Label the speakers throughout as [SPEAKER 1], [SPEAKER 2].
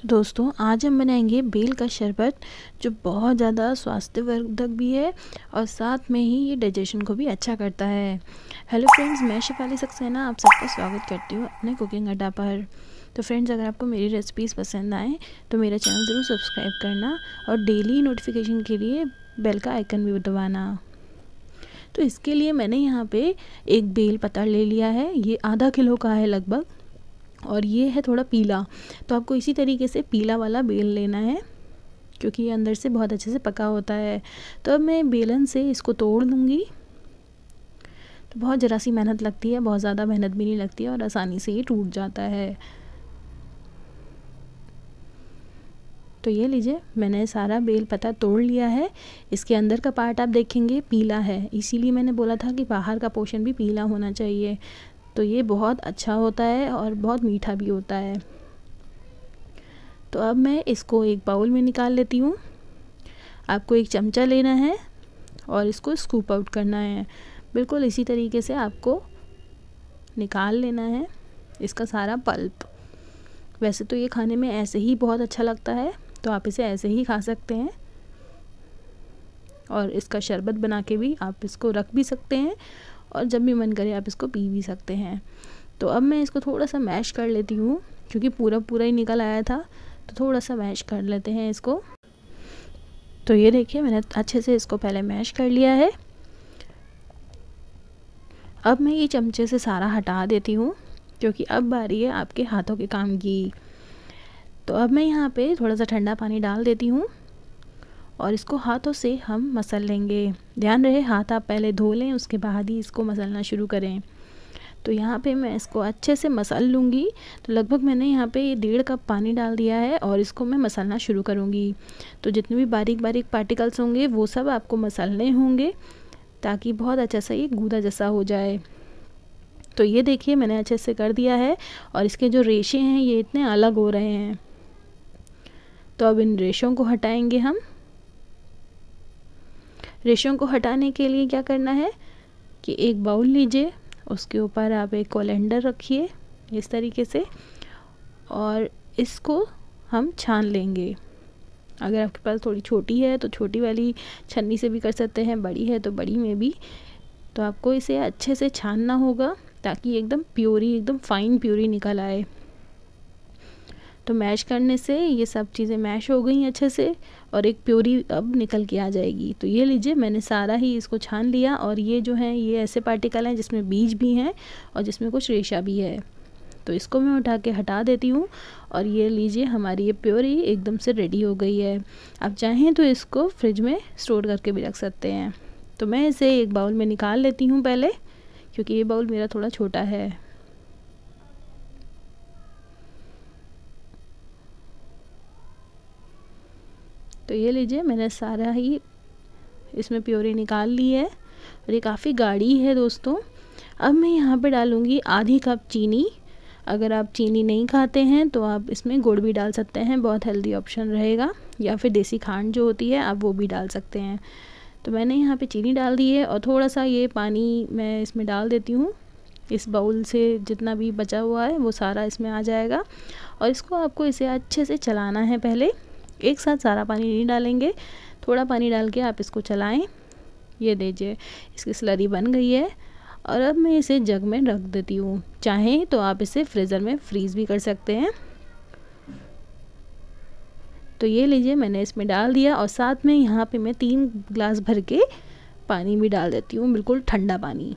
[SPEAKER 1] दोस्तों, आज हम बनाएँगे बेल का शरबत, जो बहुत ज़्यादा स्वास्थ्यवर्धक भी है और साथ में ही ये डाइजेशन को भी अच्छा करता है। हेलो फ्रेंड्स मैं शिफाली सक्सेना, आप सबका स्वागत करती हूँ अपने कुकिंग अड्डा पर। तो फ्रेंड्स अगर आपको मेरी रेसिपीज़ पसंद आएँ तो मेरा चैनल ज़रूर सब्सक्राइब करना और डेली नोटिफिकेशन के लिए बेल का आइकन भी दबाना। तो इसके लिए मैंने यहाँ पे एक बेल पत्ता ले लिया है, ये आधा किलो का है लगभग। और ये है थोड़ा पीला। तो आपको इसी तरीके से पीला वाला बेल लेना है, क्योंकि ये अंदर से बहुत अच्छे से पका होता है। तो अब मैं बेलन से इसको तोड़ लूँगी तो बहुत ज़रा सी मेहनत लगती है, बहुत ज़्यादा मेहनत भी नहीं लगती है और आसानी से ये टूट जाता है। तो ये लीजिए, मैंने सारा बेल पता तोड़ लिया है। इसके अंदर का पार्ट आप देखेंगे पीला है। इसीलिए मैंने बोला था कि बाहर का पोर्शन भी पीला होना चाहिए। तो ये बहुत अच्छा होता है और बहुत मीठा भी होता है। तो अब मैं इसको एक बाउल में निकाल लेती हूँ। आपको एक चमचा लेना है और इसको स्कूप आउट करना है। बिल्कुल इसी तरीके से आपको निकाल लेना है इसका सारा पल्प। वैसे तो ये खाने में ऐसे ही बहुत अच्छा लगता है तो आप इसे ऐसे ही खा सकते हैं। और इसका शरबत बना के भी आप इसको रख भी सकते हैं। और जब भी मन करे आप इसको पी भी सकते हैं। तो अब मैं इसको थोड़ा सा मैश कर लेती हूँ, क्योंकि पूरा पूरा ही निकल आया था तो थोड़ा सा मैश कर लेते हैं इसको। तो ये देखिए, मैंने अच्छे से इसको पहले मैश कर लिया है। अब मैं ये चमचे से सारा हटा देती हूँ, क्योंकि अब बारी है आपके हाथों के काम की। तो अब मैं यहाँ पे थोड़ा सा ठंडा पानी डाल देती हूँ। और इसको हाथों से हम मसल लेंगे। ध्यान रहे, हाथ आप पहले धो लें, उसके बाद ही इसको मसलना शुरू करें। तो यहाँ पे मैं इसको अच्छे से मसल लूँगी। तो लगभग मैंने यहाँ पे ये डेढ़ कप पानी डाल दिया है और इसको मैं मसलना शुरू करूँगी। तो जितने भी बारीक बारीक पार्टिकल्स होंगे, वो सब आपको मसलने होंगे ताकि बहुत अच्छा सा ये गूदा जैसा हो जाए। तो ये देखिए, मैंने अच्छे से कर दिया है और इसके जो रेशे हैं, ये इतने अलग हो रहे हैं। तो अब इन रेशों को हटाएँगे हम। रेशों को हटाने के लिए क्या करना है कि एक बाउल लीजिए, उसके ऊपर आप एक कोलेंडर रखिए इस तरीके से और इसको हम छान लेंगे। अगर आपके पास थोड़ी छोटी है तो छोटी वाली छन्नी से भी कर सकते हैं, बड़ी है तो बड़ी में भी। तो आपको इसे अच्छे से छानना होगा ताकि एकदम प्योरी, एकदम फाइन प्योरी निकल आए। तो मैश करने से ये सब चीज़ें मैश हो गई अच्छे से और एक प्योरी अब निकल के आ जाएगी। तो ये लीजिए, मैंने सारा ही इसको छान लिया और ये जो है, ये ऐसे पार्टिकल हैं जिसमें बीज भी हैं और जिसमें कुछ रेशा भी है। तो इसको मैं उठा के हटा देती हूँ और ये लीजिए, हमारी ये प्योरी एकदम से रेडी हो गई है। आप चाहें तो इसको फ्रिज में स्टोर करके भी रख सकते हैं। तो मैं इसे एक बाउल में निकाल लेती हूँ पहले, क्योंकि ये बाउल मेरा थोड़ा छोटा है। तो ये लीजिए, मैंने सारा ही इसमें प्योरी निकाल ली है और ये काफ़ी गाढ़ी है दोस्तों। अब मैं यहाँ पे डालूँगी आधी कप चीनी। अगर आप चीनी नहीं खाते हैं तो आप इसमें गुड़ भी डाल सकते हैं, बहुत हेल्दी ऑप्शन रहेगा। या फिर देसी खांड जो होती है, आप वो भी डाल सकते हैं। तो मैंने यहाँ पे चीनी डाल दी है और थोड़ा सा ये पानी मैं इसमें डाल देती हूँ। इस बाउल से जितना भी बचा हुआ है, वो सारा इसमें आ जाएगा। और इसको आपको इसे अच्छे से चलाना है पहले। एक साथ सारा पानी नहीं डालेंगे। थोड़ा पानी डाल के आप इसको चलाएँ। ये दीजिए इसकी स्लरी बन गई है। और अब मैं इसे जग में रख देती हूँ। चाहें तो आप इसे फ्रीज़र में फ्रीज़ भी कर सकते हैं। तो ये लीजिए, मैंने इसमें डाल दिया और साथ में यहाँ पे मैं तीन ग्लास भर के पानी भी डाल देती हूँ, बिल्कुल ठंडा पानी।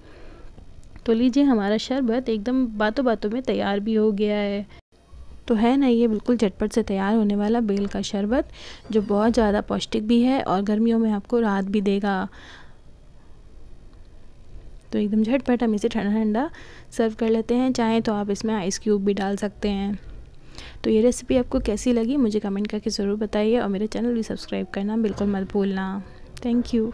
[SPEAKER 1] तो लीजिए, हमारा शरबत एकदम बातों बातों में तैयार भी हो गया है। तो है ना, ये बिल्कुल झटपट से तैयार होने वाला बेल का शरबत, जो बहुत ज़्यादा पौष्टिक भी है और गर्मियों में आपको राहत भी देगा। तो एकदम झटपट हम इसे ठंडा ठंडा सर्व कर लेते हैं। चाहें तो आप इसमें आइस क्यूब भी डाल सकते हैं। तो ये रेसिपी आपको कैसी लगी, मुझे कमेंट करके ज़रूर बताइए और मेरे चैनल भी सब्सक्राइब करना बिल्कुल मत भूलना। Thank you